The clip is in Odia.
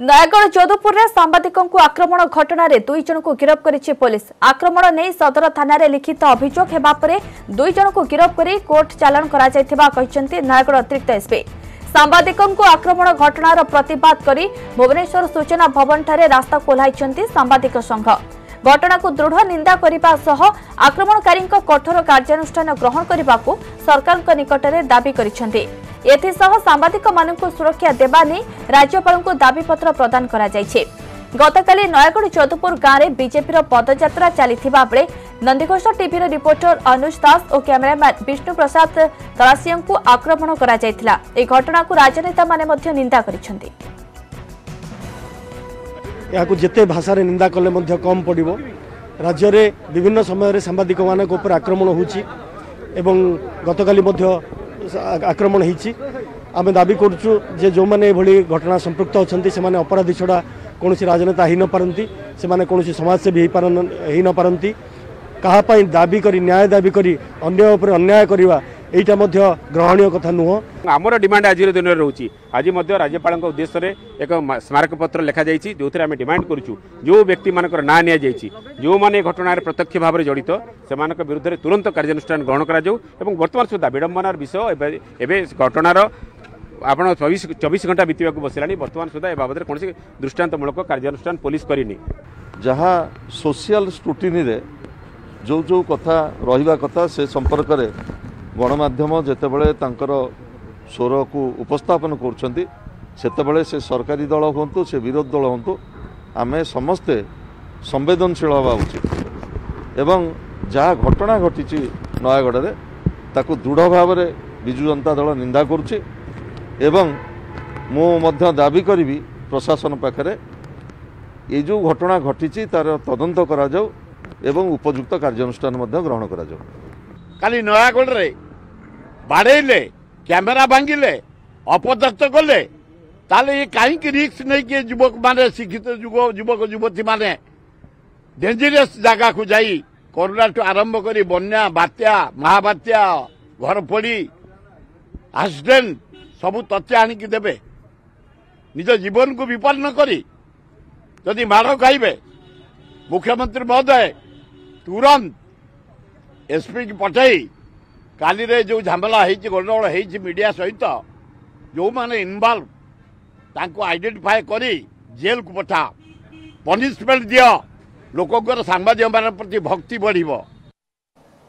ନୟାଗଡ଼ ଯୋଧପୁରରେ ସାମ୍ବାଦିକଙ୍କୁ ଆକ୍ରମଣ ଘଟଣାରେ ଦୁଇ ଜଣଙ୍କୁ ଗିରଫ କରିଛି ପୋଲିସ। ଆକ୍ରମଣ ନେଇ ସଦର ଥାନାରେ ଲିଖିତ ଅଭିଯୋଗ ହେବା ପରେ ଦୁଇ ଜଣଙ୍କୁ ଗିରଫ କରି କୋର୍ଟ ଚାଲାଣ କରାଯାଇଥିବା କହିଛନ୍ତି ନୟାଗଡ଼ ଅତିରିକ୍ତ ଏସ୍ପି। ସାମ୍ବାଦିକଙ୍କୁ ଆକ୍ରମଣ ଘଟଣାର ପ୍ରତିବାଦ କରି ଭୁବନେଶ୍ୱର ସୂଚନା ଭବନଠାରେ ରାସ୍ତାକୁ ଓହ୍ଲାଇଛନ୍ତି ସାମ୍ବାଦିକ ସଂଘ। ଘଟଣାକୁ ଦୃଢ଼ ନିନ୍ଦା କରିବା ସହ ଆକ୍ରମଣକାରୀଙ୍କ କଠୋର କାର୍ଯ୍ୟାନୁଷ୍ଠାନ ଗ୍ରହଣ କରିବାକୁ ସରକାରଙ୍କ ନିକଟରେ ଦାବି କରିଛନ୍ତି। ଏଥିସହ ସାମ୍ବାଦିକମାନଙ୍କୁ ସୁରକ୍ଷା ଦେବା ନେଇ ରାଜ୍ୟପାଳଙ୍କୁ ଦାବିପତ୍ର ପ୍ରଦାନ କରାଯାଇଛି। ଗତକାଲି ନୟାଗଡ଼ ଯଦୁପୁର ଗାଁରେ ବିଜେପିର ପଦଯାତ୍ରା ଚାଲିଥିବା ବେଳେ ନନ୍ଦିଘୋଷ ଟିଭିର ରିପୋର୍ଟର ଅନୁଜ ଦାସ ଓ କ୍ୟାମେରାମ୍ୟାନ୍ ବିଷ୍ଣୁ ପ୍ରସାଦ ତଳାସିଆଙ୍କୁ ଆକ୍ରମଣ କରାଯାଇଥିଲା। ଏହି ଘଟଣାକୁ ରାଜନେତାମାନେ ମଧ୍ୟ ନିନ୍ଦା କରିଛନ୍ତି। ଏହାକୁ ଯେତେ ଭାଷାରେ ନିନ୍ଦା କଲେ ମଧ୍ୟ କମ୍ ପଡ଼ିବ। ରାଜ୍ୟରେ ବିଭିନ୍ନ ସମୟରେ ସାମ୍ବାଦିକମାନଙ୍କ ଉପରେ ଆକ୍ରମଣ ହେଉଛି ଏବଂ ଗତକାଲି ମଧ୍ୟ ଆକ୍ରମଣ ହେଇଛି। ଆମେ ଦାବି କରୁଛୁ ଯେ ଯେଉଁମାନେ ଏଭଳି ଘଟଣା ସମ୍ପୃକ୍ତ ଅଛନ୍ତି ସେମାନେ ଅପରାଧୀ ଛଡ଼ା କୌଣସି ରାଜନେତା ହେଇନପାରନ୍ତି ସେମାନେ କୌଣସି ସମାଜସେବୀ ହେଇପାର ହେଇନପାରନ୍ତି କାହା ପାଇଁ ଦାବି କରି ନ୍ୟାୟ ଦାବି କରି ଅନ୍ୟ ଉପରେ ଅନ୍ୟାୟ କରିବା এইটা ମଧ୍ୟ ଗ୍ରହଣୀୟ କଥା ନୁହଁ ଆମର ଡିମାଣ୍ଡ ଆଜିର ଦିନରେ ରହୁଛି ଆଜି ମଧ୍ୟ ରାଜ୍ୟପାଳଙ୍କ ଉଦ୍ଦେଶ୍ୟରେ ଏକ ସ୍ମାରକପତ୍ର ଲେଖାଯାଇଛି ଯେଉଁଥିରେ ଆମେ ଡିମାଣ୍ଡ କରୁଛୁ ଯେଉଁ ବ୍ୟକ୍ତିମାନଙ୍କର ନାଁ ନିଆଯାଇଛି ଯେଉଁମାନେ ଏ ଘଟଣାରେ ପ୍ରତ୍ୟକ୍ଷ ଭାବରେ ଜଡ଼ିତ ସେମାନଙ୍କ ବିରୁଦ୍ଧରେ ତୁରନ୍ତ କାର୍ଯ୍ୟାନୁଷ୍ଠାନ ଗ୍ରହଣ କରାଯାଉ ଏବଂ ବର୍ତ୍ତମାନ ସୁଦ୍ଧା ବିଡ଼ମ୍ବନାର ବିଷୟ ଏବେ ଏବେ ଘଟଣାର ଆପଣ ଚବିଶ ଚବିଶ ଘଣ୍ଟା ବିତିବାକୁ ବସିଲାଣି ବର୍ତ୍ତମାନ ସୁଦ୍ଧା ଏ ବାବଦରେ କୌଣସି ଦୃଷ୍ଟାନ୍ତମୂଳକ କାର୍ଯ୍ୟାନୁଷ୍ଠାନ ପୋଲିସ କରିନି ଯାହା ସୋସିଆଲ ସ୍କ୍ରୁଟିନିରେ ଯେଉଁ ଯେଉଁ କଥା ରହିବା କଥା ସେ ସମ୍ପର୍କରେ ଗଣମାଧ୍ୟମ ଯେତେବେଳେ ତାଙ୍କର ସ୍ୱରକୁ ଉପସ୍ଥାପନ କରୁଛନ୍ତି ସେତେବେଳେ ସେ ସରକାରୀ ଦଳ ହୁଅନ୍ତୁ ସେ ବିରୋଧୀ ଦଳ ହୁଅନ୍ତୁ ଆମେ ସମସ୍ତେ ସମ୍ବେଦନଶୀଳ ହେବା ଉଚିତ। ଏବଂ ଯାହା ଘଟଣା ଘଟିଛି ନୟାଗଡ଼ରେ ତାକୁ ଦୃଢ଼ ଭାବରେ ବିଜୁ ଜନତା ଦଳ ନିନ୍ଦା କରୁଛି ଏବଂ ମୁଁ ମଧ୍ୟ ଦାବି କରିବି ପ୍ରଶାସନ ପାଖରେ ଏ ଯେଉଁ ଘଟଣା ଘଟିଛି ତାର ତଦନ୍ତ କରାଯାଉ ଏବଂ ଉପଯୁକ୍ତ କାର୍ଯ୍ୟାନୁଷ୍ଠାନ ମଧ୍ୟ ଗ୍ରହଣ କରାଯାଉ। କାଲି ନୟାଗଡ଼ରେ ବାଡ଼େଇଲେ କ୍ୟାମେରା ଭାଙ୍ଗିଲେ ଅପଦସ୍ତ କଲେ ତାହେଲେ ଇଏ କାହିଁକି ରିକ୍ସ ନେଇକି ଯୁବକମାନେ ଶିକ୍ଷିତ ଯୁବ ଯୁବକ ଯୁବତୀମାନେ ଡେଞ୍ଜରିୟସ୍ ଜାଗାକୁ ଯାଇ କରୋନାଠୁ ଆରମ୍ଭ କରି ବନ୍ୟା ବାତ୍ୟା ମହାବାତ୍ୟା ଘର ପୋଡ଼ି ଆକ୍ସିଡେଣ୍ଟ ସବୁ ତଥ୍ୟ ଆଣିକି ଦେବେ ନିଜ ଜୀବନକୁ ବିପନ୍ନ କରି ଯଦି ମାଡ଼ ଖାଇବେ ମୁଖ୍ୟମନ୍ତ୍ରୀ ମହୋଦୟ ତୁରନ୍ତ ଏସ୍ପିକି ପଠାଇ କାଲିରେ ଯେଉଁ ଝାମେଲା ହେଇଛି ଗଣ୍ଡଗୋଳ ହେଇଛି ମିଡ଼ିଆ ସହିତ ଯେଉଁମାନେ ଇନଭଲ୍ଭ ତାଙ୍କୁ ଆଇଡେଣ୍ଟିଫାଏ କରି ଜେଲ୍କୁ ପଠା ପନିସମେଣ୍ଟ ଦିଅ। ଲୋକଙ୍କର ସାମ୍ବାଦିକମାନଙ୍କ ପ୍ରତି ଭକ୍ତି ବଢ଼ିବ।